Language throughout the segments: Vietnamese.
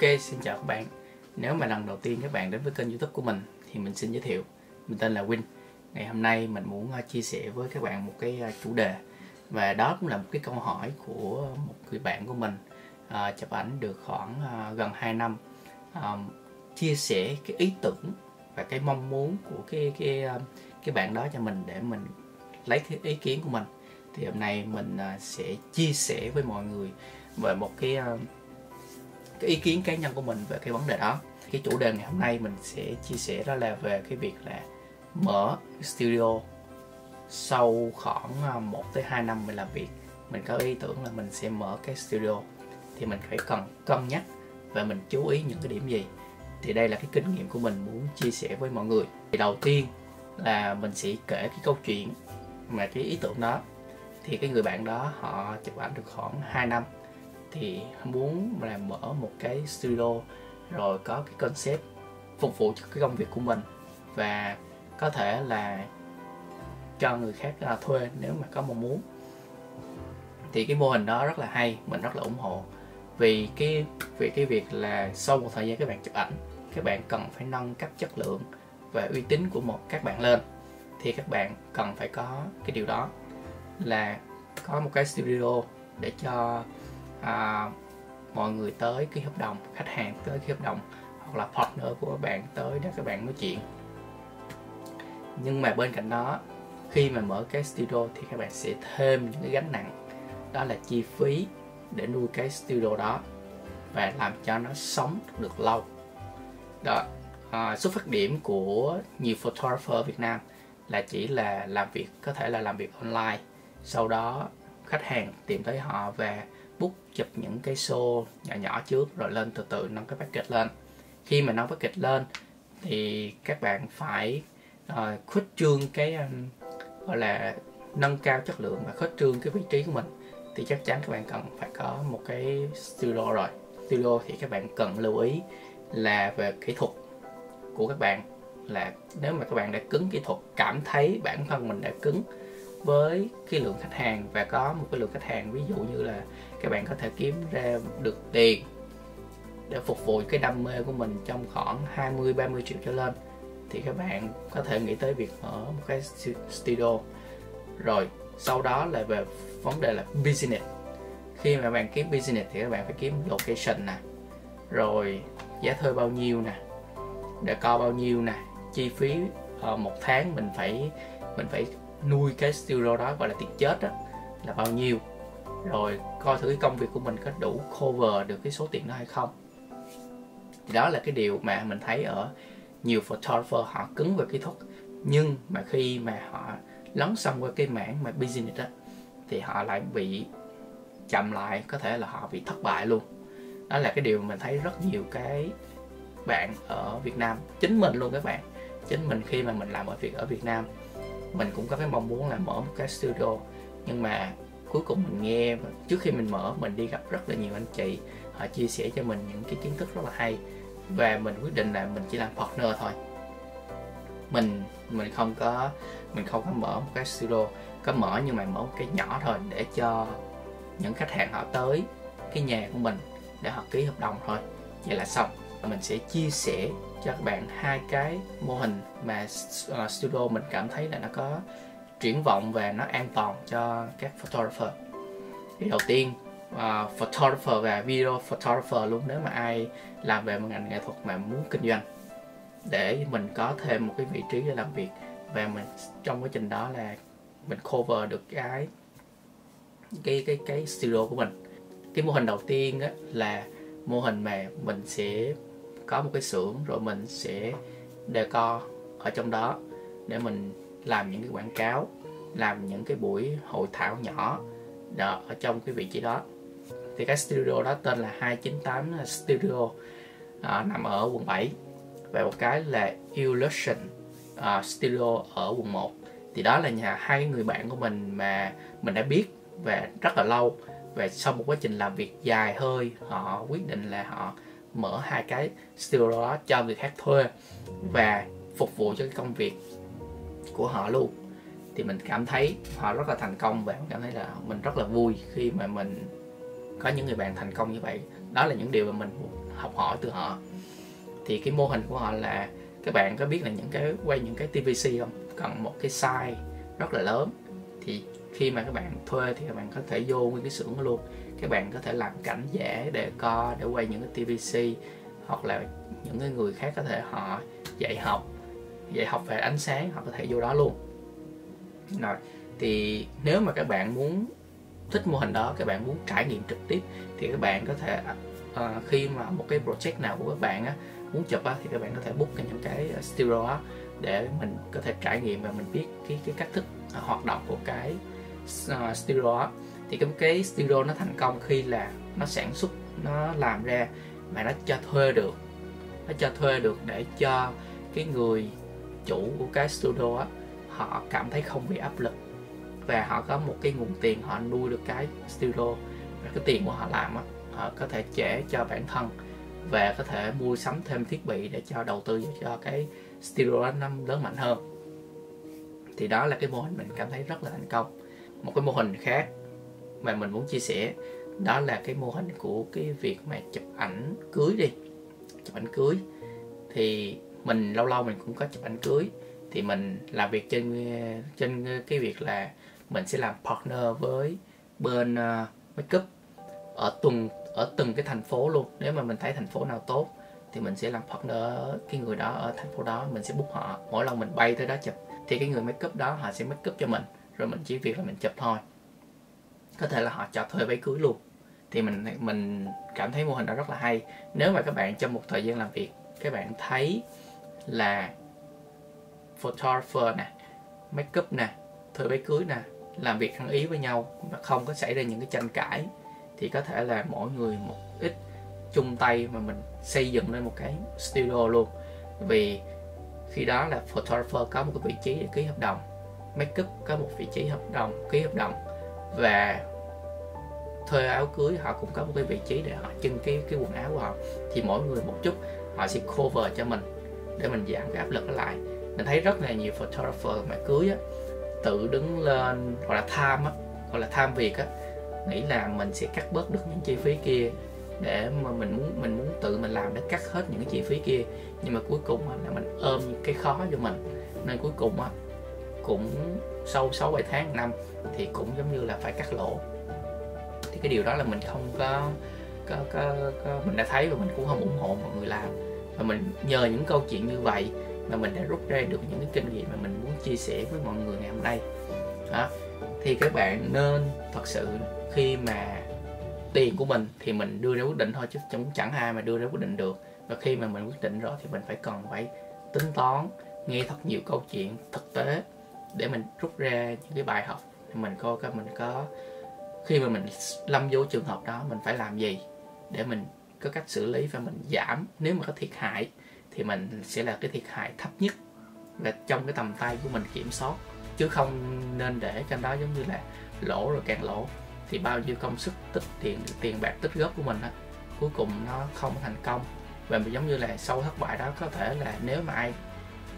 Ok, xin chào các bạn. Nếu mà lần đầu tiên các bạn đến với kênh YouTube của mình thì mình xin giới thiệu. Mình tên là Win. Ngày hôm nay mình muốn à, chia sẻ với các bạn một cái à, chủ đề và đó cũng là một cái câu hỏi của một người bạn của mình à, chụp ảnh được khoảng à, gần 2 năm à, chia sẻ cái ý tưởng và cái mong muốn của cái cái à, cái bạn đó cho mình để mình lấy cái ý kiến của mình thì hôm nay mình à, sẽ chia sẻ với mọi người về một cái cái ý kiến cá nhân của mình về cái vấn đề đó. Cái chủ đề ngày hôm nay mình sẽ chia sẻ đó là về cái việc là mở studio sau khoảng à, 1 tới 2 năm mình làm việc. Mình có ý tưởng là mình sẽ mở cái studio. Thì mình phải cần, cân nhắc và mình chú ý những cái điểm gì. Thì đây là cái kinh nghiệm của mình muốn chia sẻ với mọi người. Thì đầu tiên là mình sẽ kể cái câu chuyện mà cái ý tưởng đó. Thì cái người bạn đó họ chụp ảnh được khoảng 2 năm thì muốn là mở một cái studio, rồi có cái concept phục vụ cho cái công việc của mình. Và có thể là cho người khác à, thuê nếu mà có mong muốn. Thì cái mô hình đó rất là hay, mình rất là ủng hộ. Vì cái vì cái việc là sau một thời gian các bạn chụp ảnh, các bạn cần phải nâng cấp chất lượng và uy tín của một các bạn lên, thì các bạn cần phải có cái điều đó. Là có một cái studio để cho à, mọi người tới ký hợp đồng khách hàng tới ký hợp đồng hoặc là partner của các bạn tới để các bạn nói chuyện. Nhưng mà bên cạnh đó khi mà mở cái studio thì các bạn sẽ thêm những cái gánh nặng. Đó là chi phí để nuôi cái studio đó và làm cho nó sống được lâu. Đó à, xuất phát điểm của nhiều photographer ở Việt Nam là chỉ là làm việc có thể là làm việc online. Sau đó khách hàng tìm thấy họ và book chụp những cái show nhỏ nhỏ trước rồi lên từ từ nâng cái package lên. Khi mà nâng package lên thì các bạn phải uh, khuếch trương cái um, gọi là nâng cao chất lượng và khuếch trương cái vị trí của mình. Thì chắc chắn các bạn cần phải có một cái studio rồi. Studio thì các bạn cần lưu ý là về kỹ thuật của các bạn là nếu mà các bạn đã cứng kỹ thuật cảm thấy bản thân mình đã cứng với cái lượng khách hàng và có một cái lượng khách hàng ví dụ như là các bạn có thể kiếm ra được tiền để phục vụ cái đam mê của mình trong khoảng 20 30 triệu trở lên thì các bạn có thể nghĩ tới việc mở một cái studio. Rồi sau đó là về vấn đề là business. Khi mà bạn kiếm business thì các bạn phải kiếm location nè rồi giá thuê bao nhiêu nè để co bao nhiêu nè chi phí uh, một tháng mình phải mình phải nuôi cái studio đó gọi là tiền chết đó là bao nhiêu. Rồi coi thử cái công việc của mình có đủ cover được cái số tiền đó hay không. Thì đó là cái điều mà mình thấy ở nhiều photographer họ cứng về kỹ thuật. Nhưng mà khi mà họ lấn xong qua cái mảng mà business đó thì họ lại bị chậm lại, có thể là họ bị thất bại luôn. Đó là cái điều mình thấy rất nhiều cái bạn ở Việt Nam. Chính mình luôn các bạn. Chính mình khi mà mình làm ở việc ở Việt Nam mình cũng có cái mong muốn là mở một cái studio. Nhưng mà cuối cùng mình nghe, trước khi mình mở, mình đi gặp rất là nhiều anh chị. Họ chia sẻ cho mình những cái kiến thức rất là hay. Và mình quyết định là mình chỉ làm partner thôi. Mình mình không có, mình không có mở một cái studio. Có mở nhưng mà mở một cái nhỏ thôi để cho những khách hàng họ tới cái nhà của mình để họ ký hợp đồng thôi. Vậy là xong. Mình sẽ chia sẻ cho các bạn hai cái mô hình mà ờ, studio mình cảm thấy là nó có triển vọng và nó an toàn cho các photographer. Thì đầu tiên uh, photographer và video photographer luôn nếu mà ai làm về một ngành nghệ thuật mà muốn kinh doanh để mình có thêm một cái vị trí để làm việc và mình trong quá trình đó là mình cover được cái cái cái cái studio của mình. Cái mô hình đầu tiên á, là mô hình mà mình sẽ có một cái xưởng rồi mình sẽ decor ở trong đó để mình làm những cái quảng cáo làm những cái buổi hội thảo nhỏ đó, ở trong cái vị trí đó. Thì cái studio đó tên là 298 Studio à, nằm ở quận 7 và một cái là Illusion uh, à, Studio ở quận 1 thì đó là nhà hai người bạn của mình mà mình đã biết và rất là lâu. Và sau một quá trình làm việc dài hơi họ quyết định là họ mở hai cái studio đó cho người khác thuê và phục vụ cho cái công việc của họ luôn. Thì mình cảm thấy họ rất là thành công và mình cảm thấy là mình rất là vui khi mà mình có những người bạn thành công như vậy. Đó là những điều mà mình học hỏi từ họ. Thì cái mô hình của họ là, các bạn có biết là những cái, quay những cái TVC không? Cần một cái size rất là lớn. Thì khi mà các bạn thuê thì các bạn có thể vô nguyên cái xưởng luôn các bạn có thể làm cảnh giả để co để quay những cái TVC hoặc là những cái người khác có thể họ dạy học dạy học về ánh sáng họ có thể vô đó luôn rồi thì nếu mà các bạn muốn thích mô hình đó các bạn muốn trải nghiệm trực tiếp thì các bạn có thể uh, khi mà một cái project nào của các bạn á, muốn chụp á, thì các bạn có thể book những cái studio á, để mình có thể trải nghiệm và mình biết cái cái cách thức hoạt động của cái uh, studio á thì cái cái studio nó thành công khi là nó sản xuất, nó làm ra mà nó cho thuê được. Nó cho thuê được để cho cái người chủ của cái studio á, họ cảm thấy không bị áp lực. Và họ có một cái nguồn tiền họ nuôi được cái studio, và cái tiền của họ làm á, họ có thể trả cho bản thân và có thể mua sắm thêm thiết bị để cho đầu tư cho cái studio nó lớn mạnh hơn. Thì đó là cái mô hình mình cảm thấy rất là thành công. Một cái mô hình khác mà mình muốn chia sẻ đó là cái mô hình của cái việc mà chụp ảnh cưới đi. Chụp ảnh cưới. Thì mình lâu lâu mình cũng có chụp ảnh cưới. Thì mình làm việc trên trên cái việc là mình sẽ làm partner với bên uh, makeup ở tuần ở từng cái thành phố luôn. Nếu mà mình thấy thành phố nào tốt thì mình sẽ làm partner cái người đó ở thành phố đó mình sẽ book họ. Mỗi lần mình bay tới đó chụp thì cái người makeup đó họ sẽ makeup cho mình rồi mình chỉ việc là mình chụp thôi có thể là họ cho thuê váy cưới luôn. Thì mình mình cảm thấy mô hình đó rất là hay. Nếu mà các bạn trong một thời gian làm việc, các bạn thấy là photographer nè, makeup nè, thuê váy cưới nè, làm việc ăn ý với nhau mà không có xảy ra những cái tranh cãi, thì có thể là mỗi người một ít chung tay mà mình xây dựng lên một cái studio luôn. Vì khi đó là photographer có một cái vị trí để ký hợp đồng, makeup có một vị trí hợp đồng, ký hợp đồng và thuê áo cưới, họ cũng có một cái vị trí để họ trưng cái cái quần áo của họ. Thì mỗi người một chút, họ sẽ cover cho mình để mình giảm cái áp lực đó lại. Mình thấy rất là nhiều photographer mà cưới á, tự đứng lên gọi là tham á gọi là tham việc á, nghĩ là mình sẽ cắt bớt được những chi phí kia để mà mình muốn mình muốn tự mình làm để cắt hết những cái chi phí kia. Nhưng mà cuối cùng là mình ôm cái khó cho mình. Nên cuối cùng á, cũng sau 6 7 tháng năm thì cũng giống như là phải cắt lỗ. Thì cái điều đó là mình không có có, có, có mình đã thấy và mình cũng không ủng hộ mọi người làm. Và mình nhờ những câu chuyện như vậy mà mình đã rút ra được những cái kinh nghiệm mà mình muốn chia sẻ với mọi người ngày hôm nay. Đó. thì các bạn nên thật sự khi mà tiền của mình thì mình đưa ra quyết định thôi chứ chẳng chẳng ai mà đưa ra quyết định được. Và khi mà mình quyết định rồi thì mình phải cần phải tính toán nghe thật nhiều câu chuyện thực tế để mình rút ra những cái bài học mình coi coi mình có, khi mà mình lâm vô trường hợp đó mình phải làm gì để mình có cách xử lý và mình giảm. Nếu mà có thiệt hại thì mình sẽ là cái thiệt hại thấp nhất là trong cái tầm tay của mình kiểm soát, chứ không nên để cho đó giống như là lỗ rồi càng lỗ thì bao nhiêu công sức, tích tiền tiền bạc, tích góp của mình á, cuối cùng nó không thành công. Và giống như là sau thất bại đó, có thể là nếu mà ai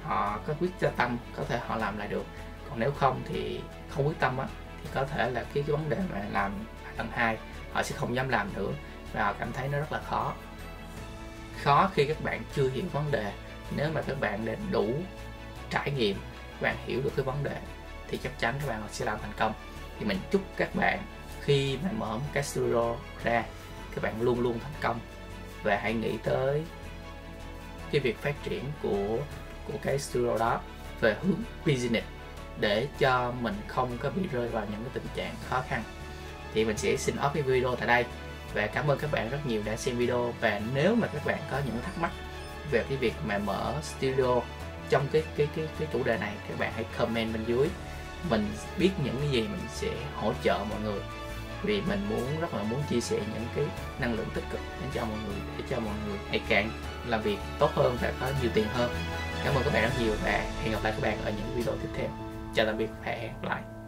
họ có quyết tâm có thể họ làm lại được. Còn nếu không thì không quyết tâm á thì có thể là cái, cái vấn đề mà làm lần hai họ sẽ không dám làm nữa và họ cảm thấy nó rất là khó. Khó khi các bạn chưa hiểu vấn đề. Nếu mà các bạn đã đủ trải nghiệm các bạn hiểu được cái vấn đề thì chắc chắn các bạn sẽ làm thành công. Thì mình chúc các bạn khi mà mở một cái studio ra các bạn luôn luôn thành công. Và hãy nghĩ tới cái việc phát triển của của cái studio đó về hướng business để cho mình không có bị rơi vào những cái tình trạng khó khăn. Thì mình sẽ xin off cái video tại đây và cảm ơn các bạn rất nhiều đã xem video. Và nếu mà các bạn có những thắc mắc về cái việc mà mở studio trong cái cái cái cái chủ đề này, các bạn hãy comment bên dưới. Mình biết những cái gì mình sẽ hỗ trợ mọi người vì mình muốn, rất là muốn chia sẻ những cái năng lượng tích cực đến cho mọi người, để cho mọi người ngày càng làm việc tốt hơn và có nhiều tiền hơn. Cảm ơn các bạn rất nhiều và hẹn gặp lại các bạn ở những video tiếp theo. Chào tạm biệt và hẹn gặp lại.